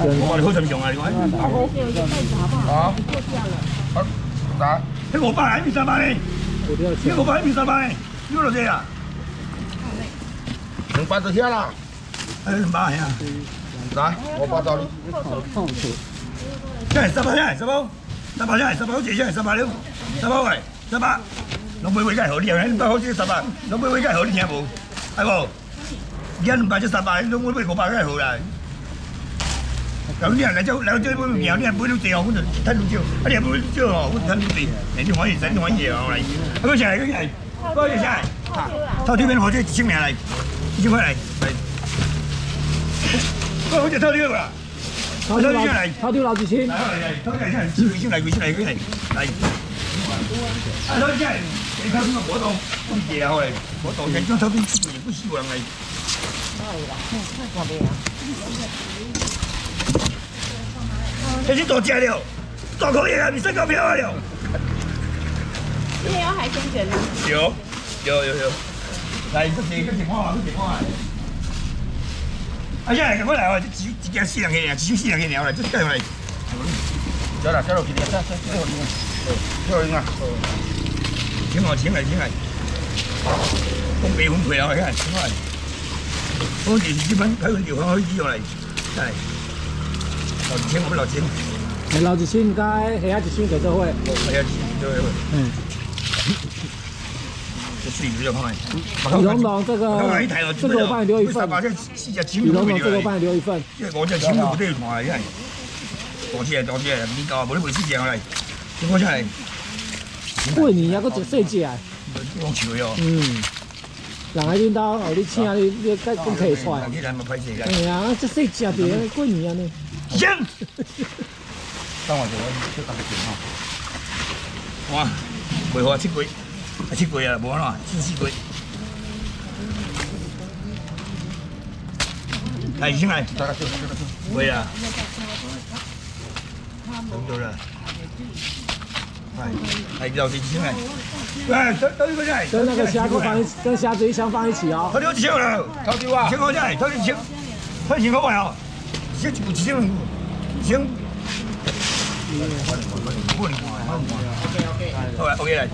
我你好怎用啊？你讲。啊。好，来。这五百还没三百呢？这五百还没三百呢？有多少啊？两百就下啦。还有两百呀？来，我包找你。现在三百，现在三百，三百现在三百，我姐现在三百了，三百喂，三百。拢买位介好，你又喺好似三百，拢买位介好，你听无？系无？而家两百只三百，拢买五百介好啦。咁啲人嚟就嚟就買你人买到地哦，我就睇到少，啊你人买少哦，我睇到地，人哋可以使，你可以嘢嚟。啊嗰隻係嗰隻係，嗰隻係，偷條片我即係一千名嚟，一千塊嚟，嚟。嗰好似偷條啦，偷條嚟，偷條攞住先。嚟嚟嚟，偷條嚟先，先先嚟，先嚟，先嚟，嚟。啊偷條嚟，你偷條我當，我嘢啊我嚟，我當人將偷條，亦不少人嚟。这是多只了，多可以啊！你身高漂亮了。今天有海鲜卷吗？有，有有有。来，这是这是看啊，这是看啊。啊，现在我来哦，这一一件四两个鸟，一箱四两个鸟来，这带回来。走了，走了，今天走走走，走应啊。请我，请来，请来。东北风吹啊，看，请来。我就是这边开个地方可以用来，来。老千，我们老千。你老子千应该下一千就做会。下一千就会。嗯。这水比较快。李龙龙，这个这个我帮你留一份。李龙龙，这个我帮你留一份。这我这全部不对团，你看。多谢多谢，你搞不能回事情来。听我讲。过年还佫一细只。讲笑哟。嗯。人喺领导，哦，你请你你该讲提出来。哎呀，这细只的过年啊呢。行。等我做，做大个电哈。哇，袂好七鬼，七鬼啊，无啦，四四鬼。来，进来，大家做，大家做。会啊。懂到了。哎，哎，老弟，先来。哎，都都一个来。跟那个虾子放一，跟虾子一箱放一起啊。头丢几千了？他丢啊！千块钱，头丢千，快千块块哦。先几千，先。OK OK。好来，OK 来。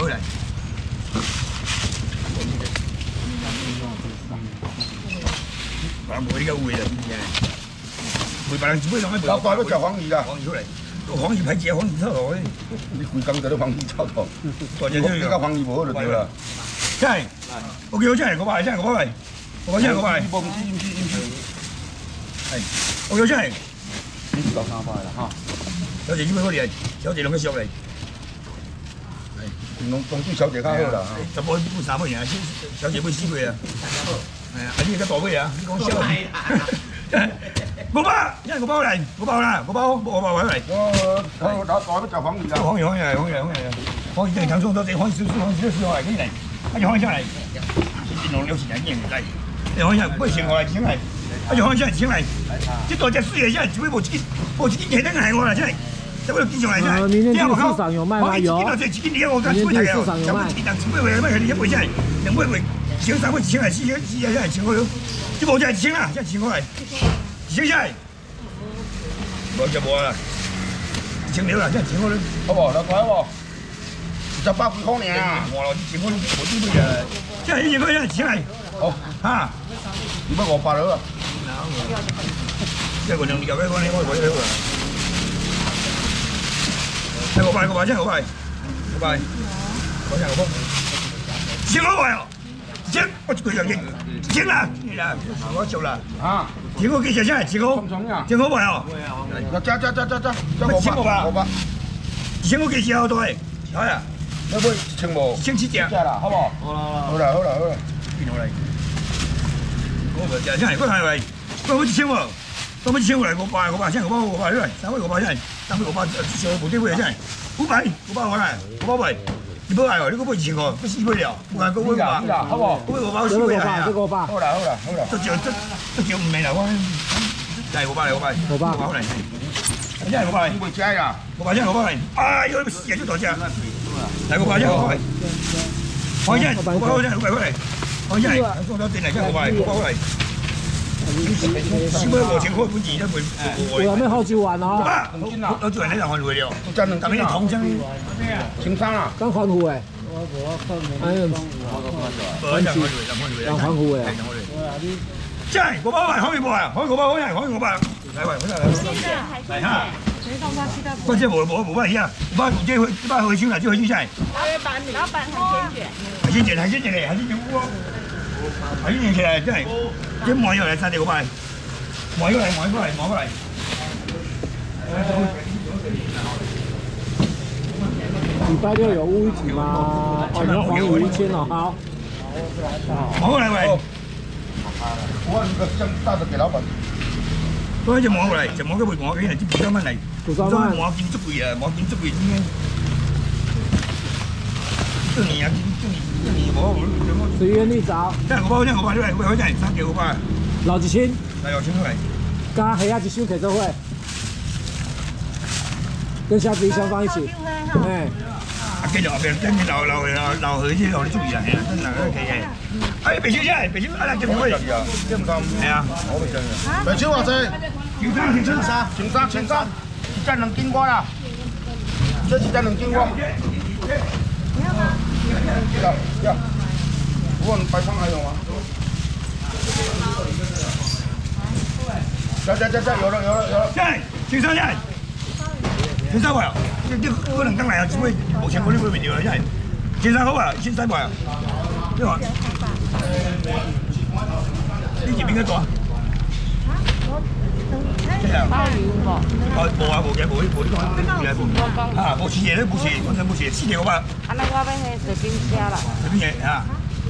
OK 来。把梅呢個會啦，梅白蘭子杯兩蚊，老怪都就黃魚啦，黃魚出嚟，黃魚排隻黃魚出嚟，你會咁就都黃魚出嚟，或者呢個黃魚冇就對啦。真係，我叫真係嗰排，真係嗰排，我真係嗰排。唔知唔知唔知唔知。係，我叫真係。呢夠三塊啦嚇。有隻呢杯嗰啲係，有隻兩個上嚟。係，龍龍珠小姐較好啦。十杯杯三杯嘢，小姐杯四杯啊。係啊，呢個袋乜嘢啊？你講笑 啊！我包，因為我包嚟，我包啦，我包，我包位嚟。我我袋袋乜就黃魚㗎？黃魚黃魚黃魚黃魚，黃魚正常送到這黃魚少少黃魚少少嚟，跟住嚟，跟住黃魚上嚟，電腦有時間應唔嚟，你黃魚唔會請我嚟請嚟，跟住黃魚上嚟請嚟，即袋隻水嘅，真係只會冇錢，冇錢幾多係我啦，真係。这个经常来噻，明天市场有卖吗？有。明天市场有卖。全部全部为卖，两回回。千三块，千来，四千，四千下千块咯。这无就一千啦，这千块来，一千下来。无就无啦，一千了啦，这千块咯。好不？来快不？十八几块呢？哇咯，一千块无几块嘅，这一千块一千来。好，哈。你不五百了？这个两条嘅，我你我我我。哎，五百，五百，真五百，五百，我真五百，千块哦。行，我就这样行了，我走了啊！请我几钱先？请我，请我买哦。那加加加加加，请我吧，好吧。请我几钱好多诶？好呀，要不请我，请七只，啦，好不？好啦好啦好啦好啦，变好来。我个价钱，我睇喂，我好似请我，我好似请我来，我百我百先，我百我百先，三位我百先，三位我百小部队会先，五百五百我来，五百位。你不来哦，你个不钱哦，不死不了，不然个我把，好不？我我把我死不了呀。好啦好啦好啦，这就这这就唔明啦，我嚟我把嚟我把，我把好嚟，真係我把嚟，我真呀，我包真我包嚟，哎呦，死人都多隻，嚟我包真我包嚟，我真我包嚟，我真係送咗電嚟真我包嚟，我包嚟，起码五千块本钱都袂有咩好几万哦？我我做人？咧就反悔了，真两咁你同生，青山啊，刚还户诶，哎呀，无人？反悔，就反悔刚还户诶，真我包係可以冇啊，可以我包可以可以我包，嚟喂，嚟嚇。關鍵冇冇冇乜嘢啊！我包即係去包去先啦，即係去先。老板，老板海鮮卷，係先正係先正嚟，係先正喎。係先正起嚟真係，即係望入嚟三條個包，望過嚟望過嚟望過嚟。礼拜六有乌一体吗？哦，你要还五一千哦，好。望過嚟喂，我那个先大的给老板，嗰隻望過嚟，就望咗會望幾人知幾多蚊嚟？五十萬，望見足貴啊。今年啊，今年今年我我我，随缘你找，真係我包真係我包出嚟，我真係三條個包，老一千，係我請出嚟。加黑鸭一箱可做会，跟虾子一箱放一起，哎，啊，繼續後邊跟住留留留留佢先，留啲足兒啊，係啊，真係都企嘅。哎，肥小姐，肥小，啊啦，叫佢。这么高，係啊，我真嘅。白超話啫，叫三條春沙。青山青山，一真能经过啦，這是真能經過。要要，我問白湯還有嗎？這這這這有了有了有了，真係，先生真係，先生話，即即可能刚来啊，只會目前嗰啲會未掉啊，真係。先生好啊，先生話，呢個呢件邊個做啊？即係啊。鮑魚有冇？哦，冇啊，冇嘅，冇冇呢個冇嘅冇。啊，冇事嘢都冇事，講真冇事，黐住個包，啊，那我要迄水冰蝦啦，有邊嘢啊？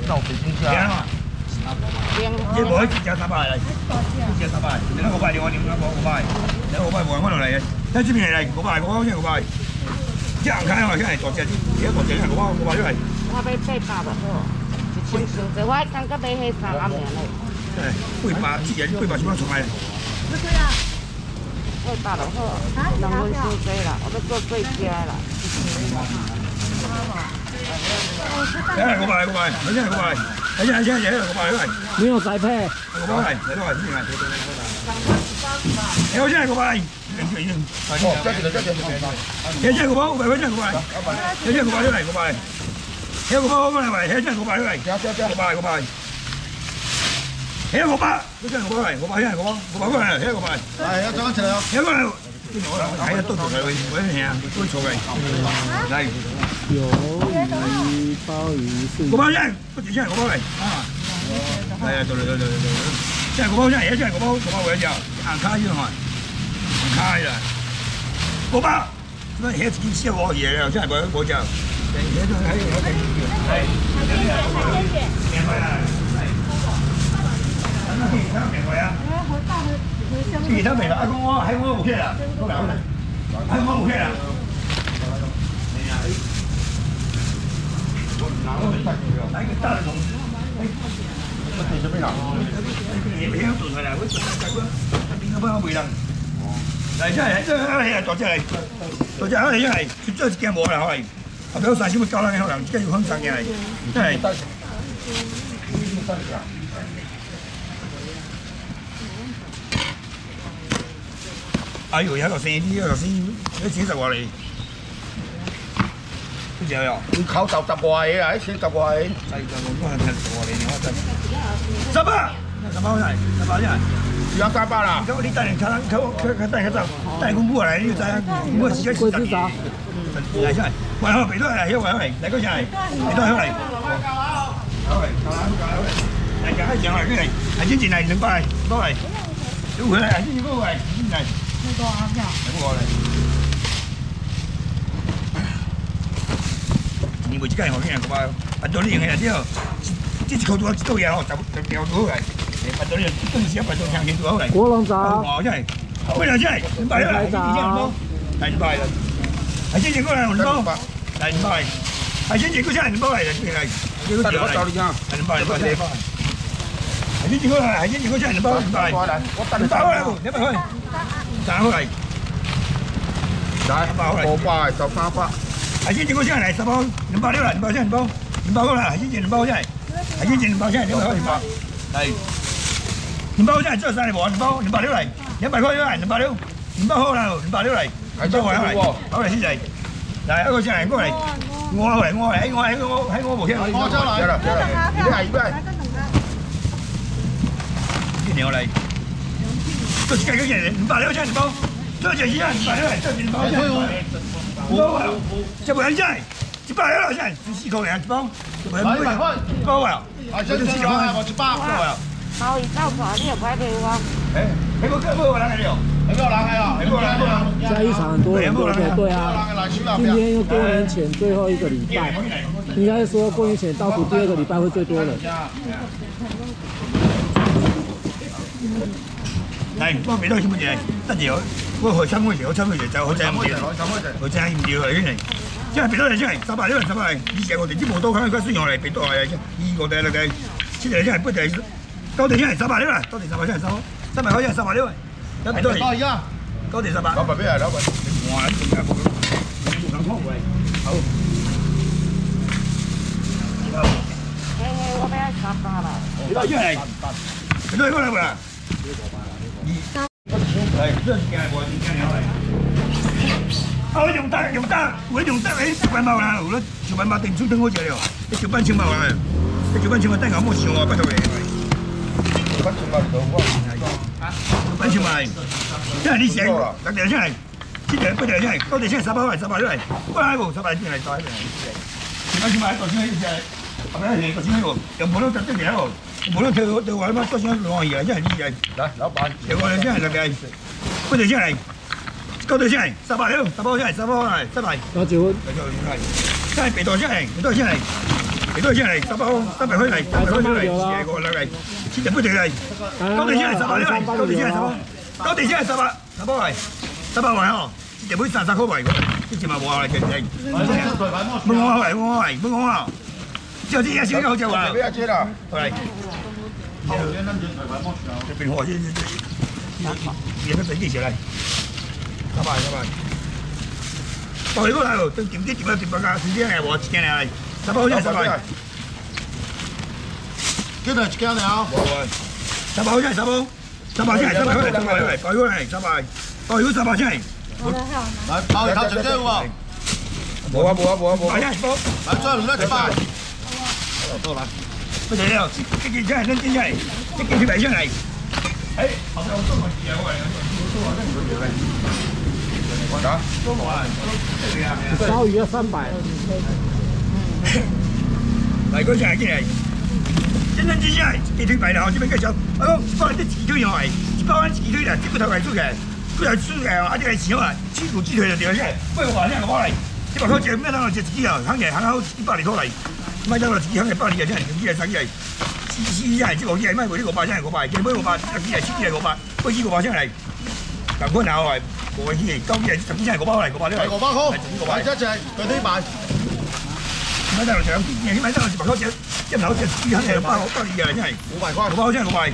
那我北京去啊。啊嘛，冰你冇喺加三百嚟，加三百，你睇我拜你我點樣講我拜，你睇我拜冇人可能嚟嘅，睇呢邊嚟嚟，我拜我先我拜，即係行開我先嚟多謝，幾多謝我我我拜出嚟，我要八百就好，一千箱子，我剛剛買迄三暗名嘞，誒，八百之人八百點樣從嚟？八百就好，人分傷濟啦，我要做最佳啦。誒，我拜我拜，我先我拜，睇先睇先睇我拜出嚟，没有栽培，我拜嚟，你都係先嚟，你好先我拜，哦，這幾個這幾個。你真我拜，我拜我真我拜，你真我拜出嚟我拜，你我拜我嚟喂，你真我拜出嚟。這這這我拜我拜，起我拜，嗰真係我拜，我拜真係我，我拜過嚟，起我拜，哎，要裝起來哦。起過嚟，跟住我睇下都同佢去，我一聽啊，都錯嘅，嚟，有鱼、鲍鱼是我拜真，不止真係我拜嚟，啊，係啊，對對對對對，真係我拜真係，而家真係我拜，我拜為咗硬卡呢個係，硬卡啊，我拜，咁啊，起自己燒我嘢啊，真係我我就，而且都喺喺喺，係，免費啊，其他未啦，阿公我喺我冇車啦，都嚟嚟，喺我冇車啦。喺個單同，這地這邊啊。你俾咗斷佢啦，我斷咗佢，邊個幫我回能？嚟真係真係係啊！作真係，作真係真係，真係驚冇啦可能，後邊有曬先會交啦，可能而家要香港嘅係，真係。哎呦，有一個聲，呢個聲，啲錢實話嚟，好似有有。你考十十個嘢啊，一千十個嘢。細個我都係睇實話嚟，你開真。十八，十八真係，十八真係。只要三百啦。你帶人睇睇睇睇帶佢走，帶公佈嚟呢個仔，公佈時間時間嘅。嚟真係，喂，我肥都係，因為嚟嚟嗰陣係，你都係嚟。好嚟，好嚟，好嚟。嚟就喺上嚟，跟住係先前係兩百，多嚟。屌佢嚟，係先前嗰個係，先前係。呢個啱㗎。兩個嚟。你每次間我見人個話，揾到呢樣嘢之後，即係靠到多嘢咯，就就掉到嚟。揾到呢樣，當時一揾到長線到嚟。國龍站，哦，真係，喂呀，真係，兩百啦，係先前兩包，係兩百啦，係先前嗰兩包，係兩百，係先前嗰兩包嚟嘅，係係。我找你啊。係兩百，兩百四包。係先前嗰係先前嗰兩包，兩百，過來，我等兩百開嚟，兩百開，打開嚟，來，五百就三百。係先前嗰兩嚟十包，兩百六啦，兩百先兩包，兩包嗰啦，係先前兩包真係，係先前兩包真係兩百開兩百，係。两包在做三个无，两包两百六来，两百块来，两百六，两百好来，两百六来，两百块来，好来，谢谢。来，一个先来过来，我来，我来，我来，我喺我无听。我再来，来来，一百一百。一年来，做一个个人，两百六先两包，做一个先两百六来，做两包先。两包，这不人仔，一百六先，十四块两一包，一百块，一包啊，啊，先先来，我一百。包一到款，你也快给我。哎，那个哥，我来来了。有没有来啊？有没有来啊？现在一场很多人对啊，今天又过年前最后一个礼拜，应该说过年前倒数第二个礼拜会最多人。来，我未到什么嘢，得住我，我去参嗰時，我參嗰時就好正唔掉，好正唔掉嚟先嚟。即係俾多嚟先嚟，十八兩，十八。以前我哋啲冇多，可能佢孫用嚟俾多嚟啫。依個哋嚟嘅，先嚟先係不就係高地先係十八兩啦，高地十八先係收，三百塊先係十八兩。有幾多嚟？高地十八。老闆邊係老闆？哇！仲有冇？仲有湯位。好。嘿嘿，我俾你插花啦。幾多先係？係，這是嘅，我今年嚟。我用得用得，我用得你小品包啦，我小品包定出等好隻了，你小品錢包啦，你小品錢包等下冇錢我不到你。小品錢包到我。小品錢包，即係你寫，特別先係，即係不條先係，嗰條先係十八塊，十八出嚟，不係部十八先嚟袋嚟。小品錢包喺度先係，係咪係個先喺度？又冇得特登喺度。冇得跳跳話乜多錢兩廿，真係呢嘢。嚟，老闆，跳我哋真係特別，嗰條先係，嗰條先係十八兩，十八先係十八係十八。多少？真係鼻袋先係，鼻袋先係，鼻袋先係十八，三百塊嚟，三百塊嚟，四個兩嚟，千人不斷嚟，嗰條先係十八兩，嗰條先係十八，嗰條先係十八，十八係，十八位哦，日本三十塊位，之前咪冇話嚟嘅，冇我係，冇我係，冇我啊！就這樣先好就話。不要接了。嚟。這邊貨先，也是整幾起來。拜拜拜拜。到你嗰度，都點啲點啊點啊，時間係我時間嚟，十八號先十八。幾多時間了？十八號先十八，十八先係十八，十八嚟，十八嚟，十八嚟，十八，到如果十八先係。來，包一套整嘅喎。冇啊冇啊冇啊冇啊！來，最後兩隻八。到啦，不得了，这件真係真真係，這件是買上嚟。哎，後邊我做個字啊，我嚟，做個真係做嚟。啊？多冇啊？燒魚要三百。嚟嗰隻係真係，真真真真係，雞腿買啦，這邊介紹，啊，一包啲雞腿又係，一包啲雞腿啦，這個頭係做嘅，佢係做嘅，啊，啲係少啊，雞骨雞腿就掉出嚟，不過話呢個包来，一百块钱咩當我隻自己啊，肯嘅肯好一百嚟拖嚟。買到自己肯嘅包你又真係，幾係生意係，試試真係，即係幾係買嗰啲個八真係個包，幾買個包，幾係千幾係個八，嗰幾個八真係，咁嗰嗱係冇幾係，九幾係十幾真係個包嚟，個包呢係個包好，個包一隻具體賣。買得落上，買得落百塊錢，一樓隻幾肯係包包你嘅真係，五百塊，個包真係個包。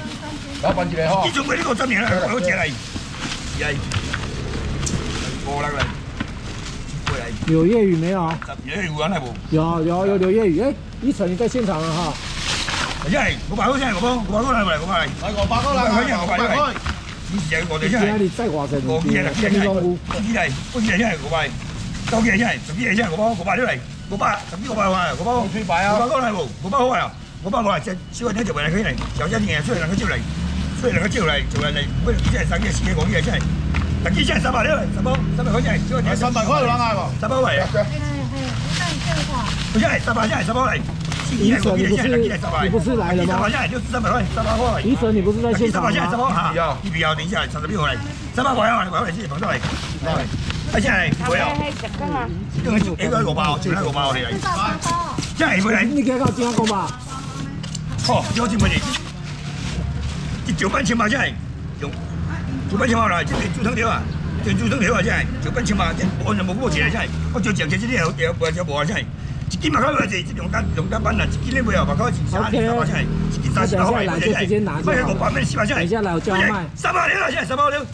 老闆住你呵。呢種佢呢個真嘢啦，嗰隻嚟，係過啦嚟。有粤语没有？粤语玩係冇。有有有有粤语，哎，一成你在现场了哈。真係我百塊真係我幫，我百塊嚟嚟，我買嚟。嚟我百塊嚟，我百塊。以前我哋真係。而家你再話陣，我幾日幾日真係，幾日幾日真係我買，九幾日真係，十幾日真係我幫，我買咗嚟，我百十幾個百塊，我幫。最擺啊！我百塊嚟冇，我百塊啊，我百塊即係小個仔就為佢嚟，有一年出嚟能夠招嚟，出嚟能夠招嚟做人嚟，不如真係省嘅錢嘅講嘢真係。特機真係十八兩，十包十八塊真係，三百塊有兩嗌喎，十包嚟啊！不是，十八真係十包嚟。醫生，你不是你不是来了嗎？十八真係就三百塊，三百塊。醫生，你不是在現場嗎？十八真係十包嚇，你不要，等一下，三十六嚟，十八塊啊，你塊嚟先，捧上嚟。啊，真係唔會啊！因為應該個包，全係個包嚟嚟。真係唔會嚟。你幾個點講吧？哦，有錢冇嚟？一九八千八真係用。九百千萬啦，即係做藤條啊，做做藤條啊，真係九百千萬，我就冇嗰個錢啊，真系。我做長期啲又又又冇啊，真系。一斤嘛，嗰個係用單用單班啊，一斤你冇啊，嘛嗰個錢三十八真係，一斤三十八塊真係。乜嘢五百蚊四百真係？等一下來我叫他賣。三百兩啊，真係三百兩。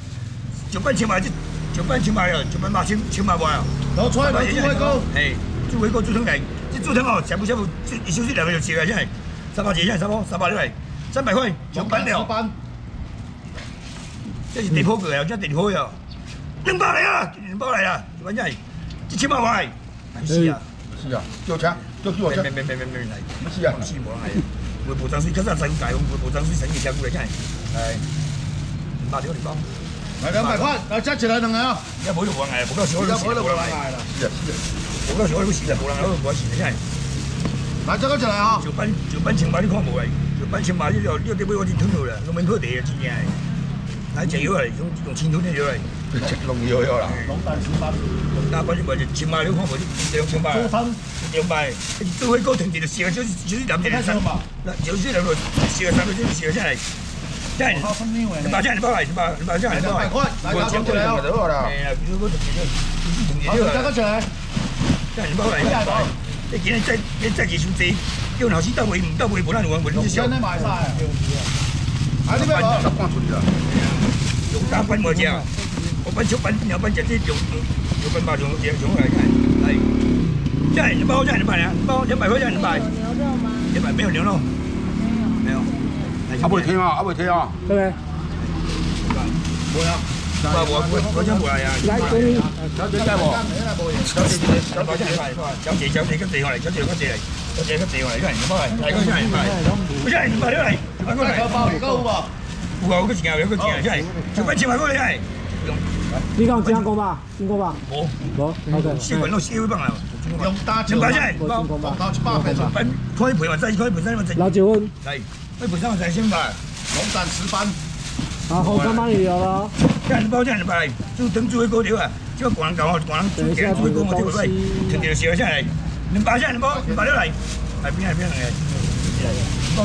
九百千萬，九百千萬啊，九百八千千萬萬啊。攞出嚟買豬尾膏。係豬尾膏豬藤嚟，啲豬藤哦，全部全部一小時兩個就切啊，真係。三百幾真係三百三百兩嚟，三百塊九百兩。这是地铺过来，这地铺哟，两百来啊，两百来啊，反正一千万块，是啊，是啊，叫车，叫叫车，没没没没没来，是啊，是无来，我部长水，刚才财务大，我部长水生意车过来，真系，系，两百条两包，来两百块，来加起来两个啊，而家冇就冇人嗌，冇夠少都冇人嗌啦，是啊是啊，冇夠少都蝕啦，冇人嗌都冇蝕真係。来这个起来啊，就班就班千八你看無啊？就班千八你了，你要得買我啲土料啦，我免土地啊，真正係。嚟食藥嚟，用用錢土地藥嚟。弄药药啦，龙胆石斑，那班就買就千八你看無？你兩千八。周餐兩百，做伙高停住就四個小時，就是兩點三。嗱，有些人落四個三個小時四個下嚟。真係，你把錢你包嚟，你把你把錢你包嚟。两百块，来加起来了，係啊，如果停住停住好，咗加个起来，真係你包嚟，你見你真你真係數字，叫鬧市兜位唔兜位，無啦啦揾揾啲少现。在买晒，啊，你不要十罐出去了，用打粉我只啊，我粉小粉有粉直接用用用粉包用用用嚟真係係，真係一包一百兩，包一百塊真係一百，牛肉吗？一百没有牛肉，没有，啊，不会听啊，啊，不会听啊，对不对？冇啊，我我我我真冇嚟啊，来，给你小姐在不？小姐小姐真係快，小姐小姐跟地我嚟，小姐跟地嚟，小姐跟地我嚟，真係一包嚟，大哥真係一百，我真係一百嚟，一個嚟，包你够不？有啊，有個錢啊，有個錢啊，真係，小粉千萬個嚟真係，你讲金过吧？金过吧？冇，无，OK。四個人都四個幫啦，用大兩百真係，无金过吧？到七八百吧，粉可以賠還真，可以賠真，真老九分，係，可以賠真還真先吧。龙胆石斑，好，后山帮你留了哦。这样子包这样子包，就等做一高条啊！这个广人搞啊，广人做给做一高我就会，停停写下来，你包下来，你包，你包了来，来边来边来，包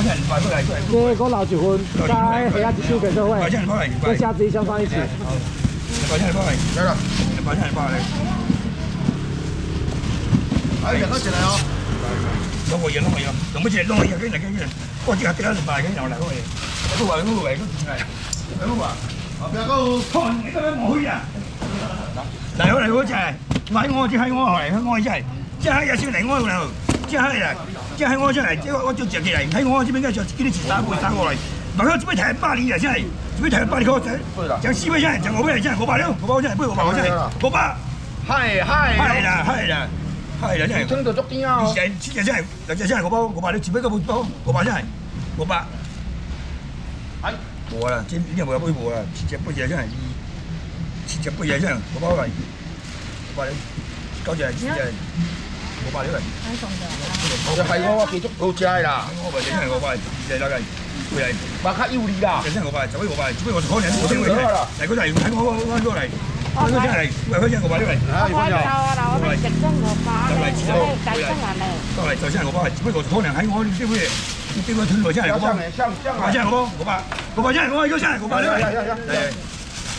下来，包过来，过来，这个老九分，加黑鸭子手给社会包，下来，包来，跟虾子一相放一起。包下来，包来，来了，包下来，包来，来两个起来啊，弄我嘢，弄我嘢，弄乜嘢，弄我嘢，跟住跟住，我只係得一百，跟住又嚟我嘢，嗰個嗰個位嗰個係，嗰個話。啊，不要够，看你咁樣冇去啊！嚟我嚟我真係，買我只係我嚟，我真係，即係有少嚟我嚟，即係啊，即係我真係，即係我做著起嚟，喺我這邊嘅就叫你錢打過打過嚟，唔係我這邊睇八年啊，真係，這邊睇八年我真，講四杯真係，就我俾真係，我八兩，我包真係，不如我包真係，我八，嗨嗨，係啦係啦係啦真係，聽到足啲啊，以前之前真係，兩隻真係我包，我八你只不過冇包，我八真係，我八。哎，冇啦，即呢冇有杯冇啦，切隻杯嘢真係，切隻杯嘢真係，我包嚟，我包你，九隻，十隻，我包你嚟，就係我繼續好食啦，我包真係我包，二隻啦計，佢係，話較有利啦，真係我包，就俾我包，只不過我可能我聽佢嚟，嚟嗰度睇我我我過嚟，我真係，喂佢真係我包你嚟，啊，我睇到啦，我哋直真我包咧，我哋計真人咧。過嚟就真係我包，只不過可能喺我呢啲嘢，呢啲嘢吞落真係我包，像像我真係我包，我包，我包真係我係嗰真係我包你嚟，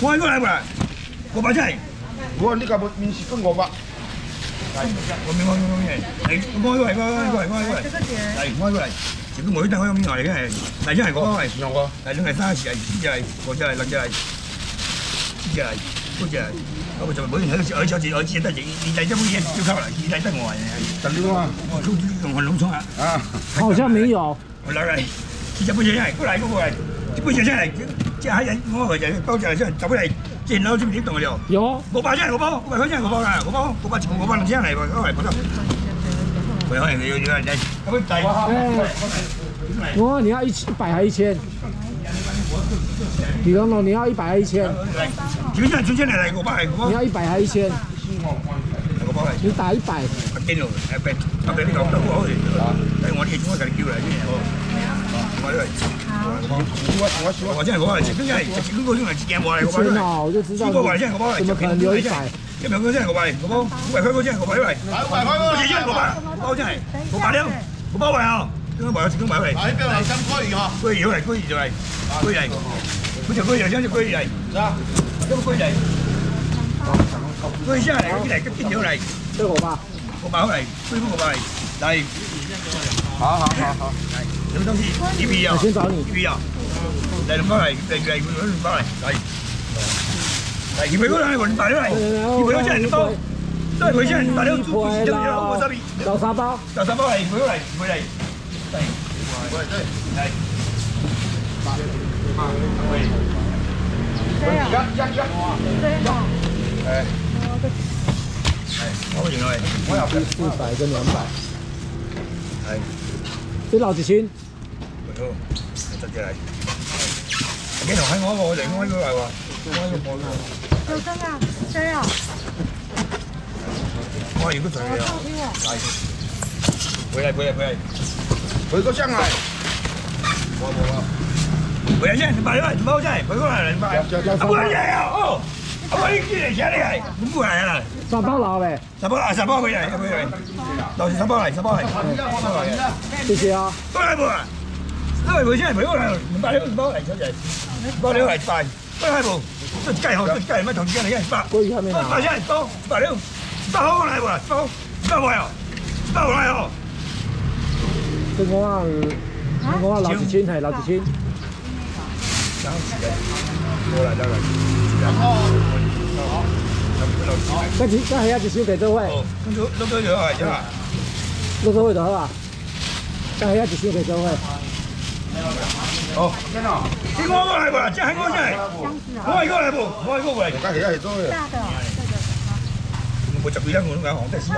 我係過嚟過嚟，我包真係。我呢個面是跟我吧，我明我明我明，嚟我過嚟過嚟過嚟過嚟過嚟，嚟我過嚟，全部每單我有面來嘅係，嚟真係我係，用我，嚟兩係三時係，四隻係，五隻係，六隻係，七隻係，八隻係，我就每人喺度二隻字二隻得二二仔一杯嘢燒烤嚟，二仔得我係，等你啊，我都用我農村啊，啊，好像沒有，我嚟嚟，四隻杯嘢真係，過嚟過嚟，啲杯嘢真係，即係喺人我係就包隻係真係走過嚟，即係攞出面點動嘅了。有，我爸真係我包，我爸真係我包啦，我包，我爸全部我包兩隻嚟喎，嗰嚟嗰度。喂，可能你要要人哋咁樣遞。哎，我你要一一百還一千？李龍龍，你要一百還一千？點解轉出嚟嚟？我包係我包，你要一百還一千？你打一百，北京路，誒北北邊呢個都好嚟。誒我哋中國就叫嚟先。我呢我我我真係我係，真係直情嗰種係自己我嚟，一我包嚟。千哦，我就知道中國話真係我包嚟，怎麼可能留一百？一兩個真係我包嚟，我包五百塊嗰真係我包嚟。來五百塊我真係我包，我包真係我包了，我包嚟啊！點解買咗自己買嚟？來邊來三塊魚哈，龜魚嚟，龜魚就係龜嚟，嗰條龜魚真係龜嚟，啊，一個龜嚟，龜真係嚟，嗰啲嚟，嗰啲條嚟。對我吧，我買好嚟，恢復我嚟，嚟好好好好，什么东西？魚皮啊，我先找你。魚皮啊，嚟兩包嚟，嚟。嚟嚟兩包嚟，嚟嚟魚皮嗰兩個兩包嚟，魚皮嗰真係兩包，都係佢真係大佬做做做做我三邊，找沙包，就三包嚟，魚皮嚟，魚皮嚟，嚟嚟嚟。哎，我不行了，我要四百跟两百，哎，这老几斤？好，直接嚟。幾頭喺我個，我呢個係喎，我呢個冇喎。有真啊，真啊，我如果上嚟啊，嚟，回嚟回嚟回嚟，回個上來，冇冇冇，回嚟先，你買咗嚟，冇真係，回過嚟你買，啊回嚟啊，哦，我呢啲嚟請你係，咁過嚟啊，三包老呗，十包啊十包回嚟，回嚟，到時十包嚟，十包嚟，谢谢啊。都係冇啊，都係回先，回過嚟，唔買咗十包嚟，小姐，包你嚟辦，都係冇，都計好，都計乜同計你一百。鲑魚還沒拿。八千包，八六，八好来不？包，包我哟，包我来哦。跟我啊，跟我啊老幾斤係老幾斤？過來，過來。跟住跟係一隻小幾多位？哦，咁都都都有係啫嘛。六個位就好啊。跟係一隻小幾多位？哦，真啊，聽我過來喎，真係我真係，我係過來不？我係過來。而家而家係多嘅。大的。我十幾張我都講，得四張。